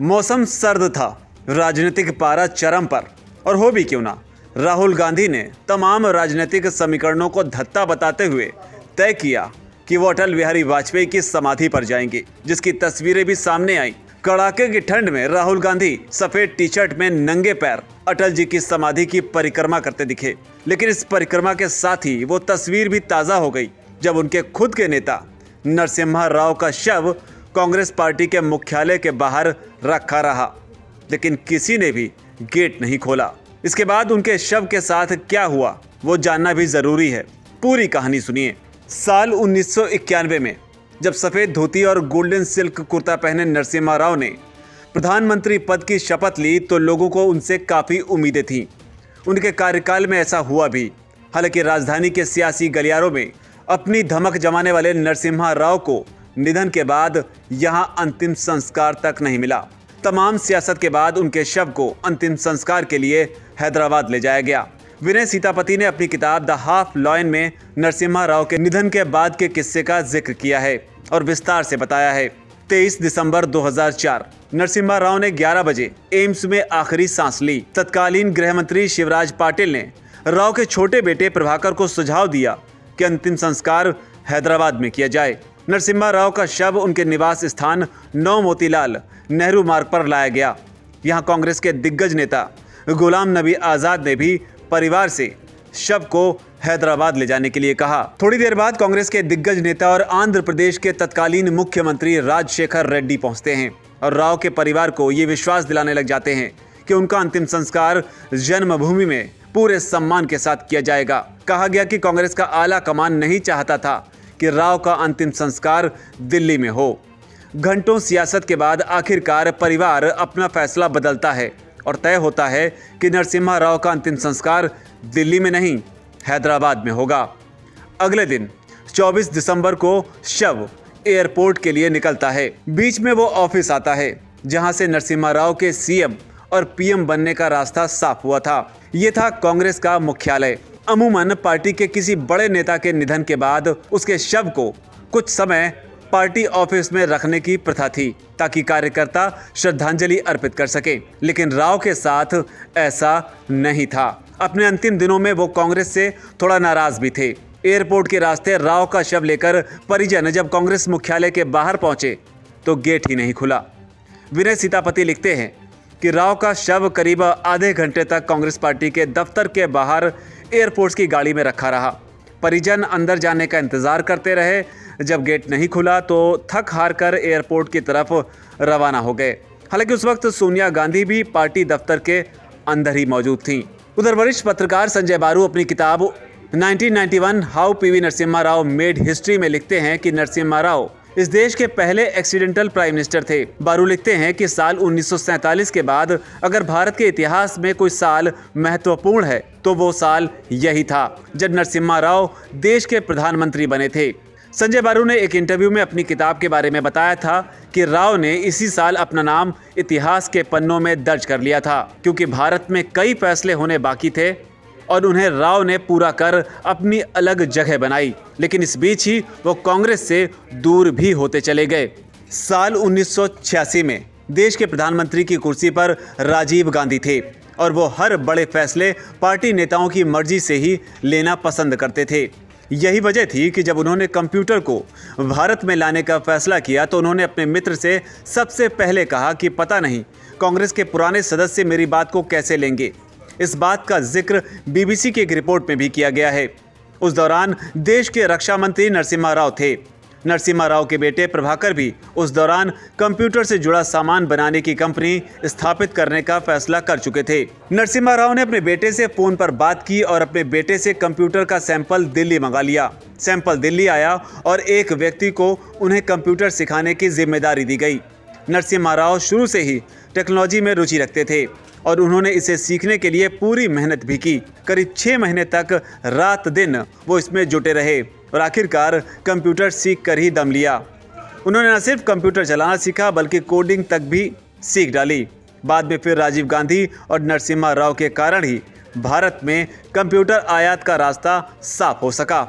मौसम सर्द था, राजनीतिक पारा चरम पर। और हो भी क्यों ना, राहुल गांधी ने तमाम राजनीतिक समीकरणों को धत्ता बताते हुए तय किया कि वो अटल बिहारी वाजपेयी की समाधि पर जाएँगे, जिसकी तस्वीरें भी सामने आई। कड़ाके की ठंड में राहुल गांधी सफ़ेद टी शर्ट में नंगे पैर अटल जी की समाधि की परिक्रमा करते दिखे। लेकिन इस परिक्रमा के साथ ही वो तस्वीर भी ताज़ा हो गई, जब उनके खुद के नेता नरसिम्हा राव का शव कांग्रेस पार्टी के मुख्यालय के बाहर रखा रहा, लेकिन किसी ने भी गेट नहीं खोला। इसके बाद उनके शव के साथ क्या हुआ, वो जानना भी ज़रूरी है। पूरी कहानी सुनिए। साल 1991 में, जब सफ़ेद धोती और गोल्डन सिल्क कुर्ता पहने नरसिम्हा राव ने प्रधानमंत्री पद की शपथ ली तो लोगों को उनसे काफ़ी उम्मीदें थीं। उनके कार्यकाल में ऐसा हुआ भी। हालाँकि राजधानी के सियासी गलियारों में अपनी धमक जमाने वाले नरसिम्हा राव को निधन के बाद यहाँ अंतिम संस्कार तक नहीं मिला। तमाम सियासत के बाद उनके शव को अंतिम संस्कार के लिए हैदराबाद ले जाया गया। विनय सीतापति ने अपनी किताब द हाफ़ लॉयन में नरसिम्हा राव के निधन के बाद के किस्से का ज़िक्र किया है और विस्तार से बताया है। 23 दिसंबर 2004 नरसिम्हा राव ने 11 बजे एम्स में आखिरी सांस ली। तत्कालीन गृह मंत्री शिवराज पाटिल ने राव के छोटे बेटे प्रभाकर को सुझाव दिया कि अंतिम संस्कार हैदराबाद में किया जाए। नरसिम्हा राव का शव उनके निवास स्थान नौ मोतीलाल नेहरू मार्ग पर लाया गया। यहाँ कांग्रेस के दिग्गज नेता गुलाम नबी आज़ाद ने भी परिवार से शव को हैदराबाद ले जाने के लिए कहा। थोड़ी देर बाद कांग्रेस के दिग्गज नेता और आंध्र प्रदेश के तत्कालीन मुख्यमंत्री राजशेखर रेड्डी पहुँचते हैं और राव के परिवार को ये विश्वास दिलाने लग जाते हैं कि उनका अंतिम संस्कार जन्मभूमि में पूरे सम्मान के साथ किया जाएगा। कहा गया कि कांग्रेस का आला कमान नहीं चाहता था कि राव का अंतिम संस्कार दिल्ली में हो। घंटों सियासत के बाद आखिरकार परिवार अपना फैसला बदलता है और तय होता है कि नरसिम्हा राव का अंतिम संस्कार दिल्ली में नहीं, हैदराबाद में होगा। अगले दिन 24 दिसंबर को शव एयरपोर्ट के लिए निकलता है। बीच में वो ऑफ़िस आता है, जहाँ से नरसिम्हा राव के सीएम और पीएम बनने का रास्ता साफ़ हुआ था। ये था कांग्रेस का मुख्यालय। अमूमन पार्टी के किसी बड़े नेता के निधन के बाद उसके शव को कुछ समय पार्टी ऑफ़िस में रखने की प्रथा थी ताकि कार्यकर्ता श्रद्धांजलि अर्पित कर सके, लेकिन राव के साथ ऐसा नहीं था। अपने अंतिम दिनों में वो कांग्रेस से थोड़ा नाराज़ भी थे। एयरपोर्ट के रास्ते राव का शव लेकर परिजन जब कांग्रेस मुख्यालय के बाहर पहुँचे तो गेट ही नहीं खुला। विनय सीतापति लिखते हैं कि राव का शव करीब आधे घंटे तक कांग्रेस पार्टी के दफ्तर के बाहर एयरपोर्ट की गाड़ी में रखा रहा। परिजन अंदर जाने का इंतज़ार करते रहे। जब गेट नहीं खुला तो थक हार कर एयरपोर्ट की तरफ़ रवाना हो गए। हालाँकि उस वक्त सोनिया गांधी भी पार्टी दफ्तर के अंदर ही मौजूद थीं। उधर वरिष्ठ पत्रकार संजय बारू अपनी किताब 1991 how PV Narasimha Rao made history में लिखते हैं कि नरसिम्हा राव इस देश के पहले एक्सीडेंटल प्राइम मिनिस्टर थे। बारू लिखते हैं कि साल 1947 के बाद अगर भारत के इतिहास में कोई साल महत्वपूर्ण है तो वो साल यही था, जब नरसिम्हा राव देश के प्रधानमंत्री बने थे। संजय बारू ने एक इंटरव्यू में अपनी किताब के बारे में बताया था कि राव ने इसी साल अपना नाम इतिहास के पन्नों में दर्ज कर लिया था, क्योंकि भारत में कई फैसले होने बाकी थे और उन्हें राव ने पूरा कर अपनी अलग जगह बनाई। लेकिन इस बीच ही वो कांग्रेस से दूर भी होते चले गए। साल 1986 में देश के प्रधानमंत्री की कुर्सी पर राजीव गांधी थे और वो हर बड़े फैसले पार्टी नेताओं की मर्ज़ी से ही लेना पसंद करते थे। यही वजह थी कि जब उन्होंने कंप्यूटर को भारत में लाने का फैसला किया तो उन्होंने अपने मित्र से सबसे पहले कहा कि, पता नहीं, कांग्रेस के पुराने सदस्य मेरी बात को कैसे लेंगे? इस बात का ज़िक्र बीबीसी की एक रिपोर्ट में भी किया गया है। उस दौरान देश के रक्षा मंत्री नरसिम्हा राव थे। नरसिम्हा राव के बेटे प्रभाकर भी उस दौरान कंप्यूटर से जुड़ा सामान बनाने की कंपनी स्थापित करने का फैसला कर चुके थे। नरसिम्हा राव ने अपने बेटे से फ़ोन पर बात की और अपने बेटे से कंप्यूटर का सैंपल दिल्ली मंगा लिया। सैंपल दिल्ली आया और एक व्यक्ति को उन्हें कंप्यूटर सिखाने की ज़िम्मेदारी दी गई। नरसिम्हा राव शुरू से ही टेक्नोलॉजी में रुचि रखते थे। और उन्होंने इसे सीखने के लिए पूरी मेहनत भी की। करीब छः महीने तक रात दिन वो इसमें जुटे रहे और आखिरकार कंप्यूटर सीख कर ही दम लिया। उन्होंने न सिर्फ़ कंप्यूटर चलाना सीखा, बल्कि कोडिंग तक भी सीख डाली। बाद में फिर राजीव गांधी और नरसिम्हा राव के कारण ही भारत में कंप्यूटर आयात का रास्ता साफ़ हो सका।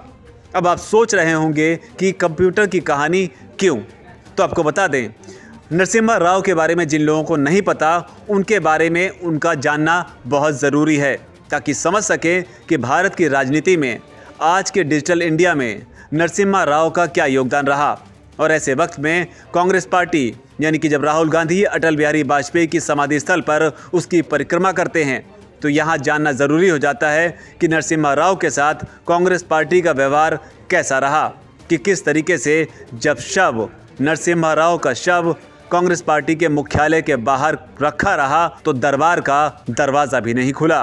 अब आप सोच रहे होंगे कि कंप्यूटर की कहानी क्यों? तो आपको बता दें नरसिम्हा राव के बारे में जिन लोगों को नहीं पता, उनके बारे में उनका जानना बहुत ज़रूरी है, ताकि समझ सकें कि भारत की राजनीति में, आज के डिजिटल इंडिया में, नरसिम्हा राव का क्या योगदान रहा। और ऐसे वक्त में, कांग्रेस पार्टी, यानी कि जब राहुल गांधी, अटल बिहारी वाजपेयी की समाधि स्थल पर उसकी परिक्रमा करते हैं तो यहाँ जानना ज़रूरी हो जाता है कि नरसिम्हा राव के साथ कांग्रेस पार्टी का व्यवहार कैसा रहा, कि किस तरीके से जब शव नरसिम्हा राव का शव कांग्रेस पार्टी के मुख्यालय के बाहर रखा रहा तो दरबार का दरवाज़ा भी नहीं खुला।